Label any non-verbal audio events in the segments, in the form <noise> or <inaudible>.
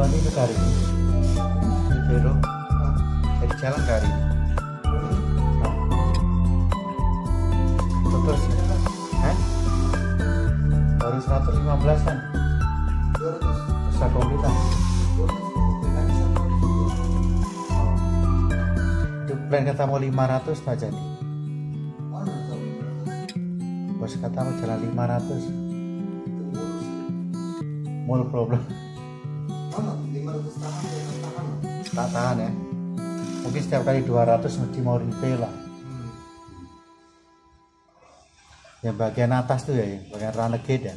Eh, nah. Tony eh? itu kari Vero dari jalan kari terus Hah? baru 115 kan? 200 bisa komplitan plan kata mau 500 tak jadi. Bos kata mau jalan 500 mul problem. Tak tahan ya. Mungkin setiap kali 200 mesti mau refill lah. Yang bagian atas tuh ya, yang bagian renegade ya.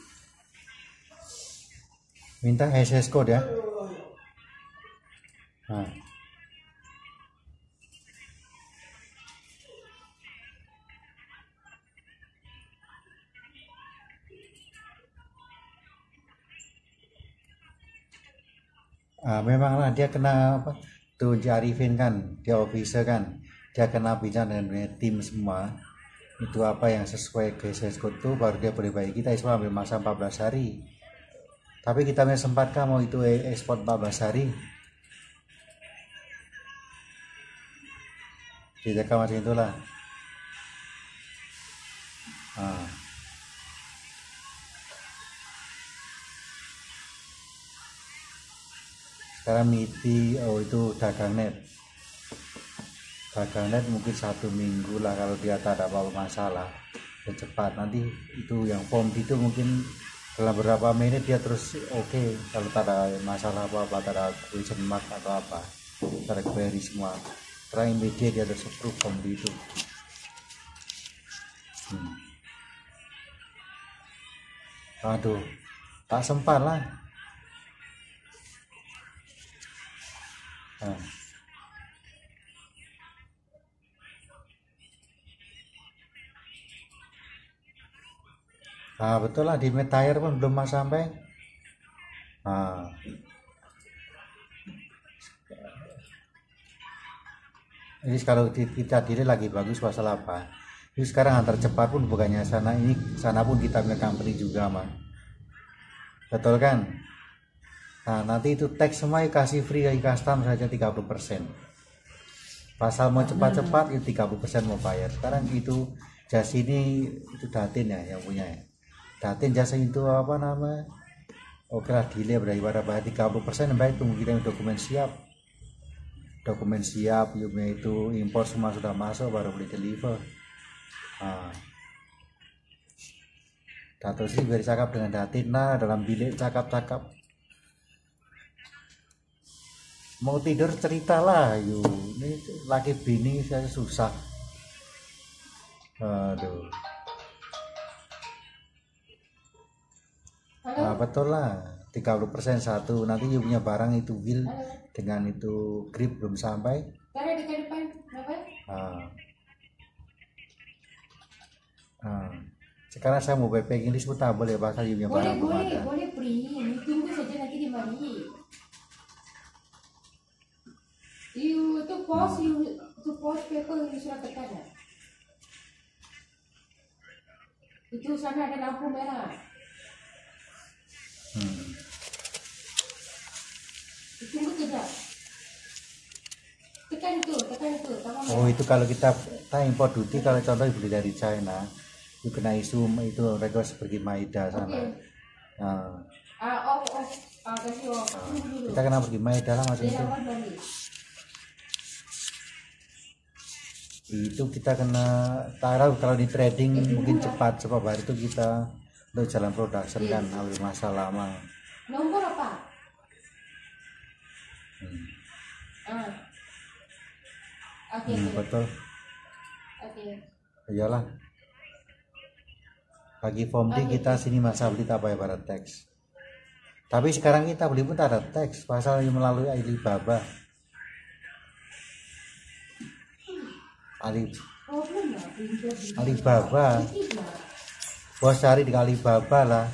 Minta SS code ya. Nah. Ah, memanglah dia kena apa? Tuh Encik Arifin kan, dia officer kan, dia kena bincang dengan tim semua. Itu apa yang sesuai ke code itu baru dia boleh bagi kita cuma ambil masa 14 hari. Tapi kita punya sempat kan mau itu ekspor 14 hari. Dijaga macam itulah. Ah. sekarang MITI oh itu dagang net dagang net mungkin satu minggu lah kalau dia tak ada apa-apa masalah dan cepat nanti itu yang form itu mungkin dalam beberapa menit dia terus oke kalau tak ada masalah apa-apa tak ada question mark atau apa tak ada query semua try media dia terus approve form itu hmm. aduh tak sempat lah Nah. Nah, betul lah di Metair pun belum mas sampai. Nah. Ini kalau kita diri lagi bagus masalah apa? Ini sekarang antar cepat pun bukannya sana ini sana pun kita punya company juga mah. Betul kan? Nah, nanti itu teks semua kasih free dari custom saja 30%. Pasal mau cepat-cepat itu 30% mau bayar. Sekarang itu jasa ini itu datin ya yang punya ya. Datin jasa itu apa nama? Oke lah delay daripada bayar 30% baik tunggu kita dokumen siap. Dokumen siap, yuknya itu impor semua sudah masuk baru boleh deliver. Nah. Dato sih biar cakap dengan datin nah dalam bilik cakap-cakap mau tidur ceritalah yuk ini lagi bini saya susah aduh nah, betul lah 30% satu nanti you punya barang itu will dengan itu grip belum sampai Karena di depan, apa? ah. Ah. sekarang saya mau PP ini sebut tak boleh pasal you punya Boleh, barang belum boleh, ada boleh free. Tunggu saja nanti di mari. You tu pos, you tu pos paper you sudah tekan dah. Itu sana ada lampu merah. Hmm. Tunggu kejap. Tekan itu, tekan itu. Tambah Oh itu kalau kita kita import duty kalau contoh beli dari China itu kena isu itu rekor seperti Maida sana. Okey. Nah, Ah, off, off. Ah, kasih off. Tunggu dulu. kita kena pergi Maida lah Dia itu. balik. Itu kita kena taruh kalau di trading mungkin cepat cepat hari itu kita untuk jalan production kan ambil masa lama. Nombor apa? Hmm. Ah. Okey, Hmm, okey. betul. Okey. Iyalah. Bagi form D kita sini masa beli tak bayar pada teks. Tapi sekarang kita beli pun tak ada teks pasal melalui Alibaba. Ali Problem lah, printer di Alibaba. Bos cari di Alibaba lah.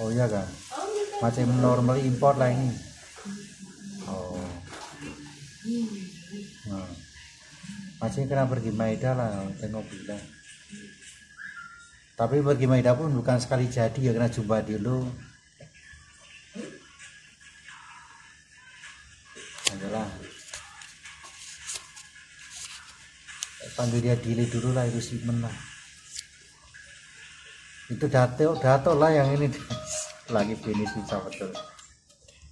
Oh iya kan? Macam normal import lah ini. Oh. Nah. Macam kena pergi Maida lah, tengok bilang. Tapi pergi Maida pun bukan sekali jadi ya kena jumpa dulu. Adalah. Panggil dia delay dulu lah itu Simon lah. Itu dato dato lah yang ini <laughs> lagi finish bisa betul.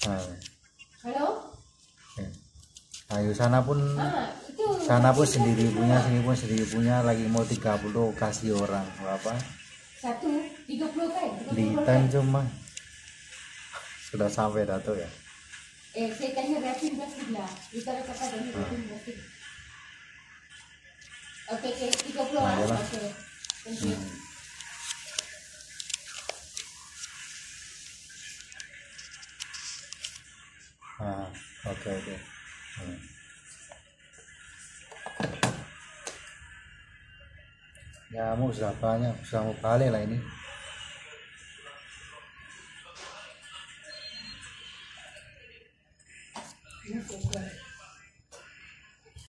Nah, Halo? ya. Ayo sana pun Ah, sana pun sendiri punya sini pun sendiri punya lagi mau 30 kasih orang apa Satu, tiga puluh kan? Tiga puluh Litan cuma sudah sampai dato ya Eh, saya tanya berapa belas sebelah. Kita kata dari berapa belas sebelah. Oke, oke, 30 Nah, ah. Oke. Thank you. Hmm. Ah, oke oke. Hmm. Ya, mau sudah banyak, sudah mau balik lah ini.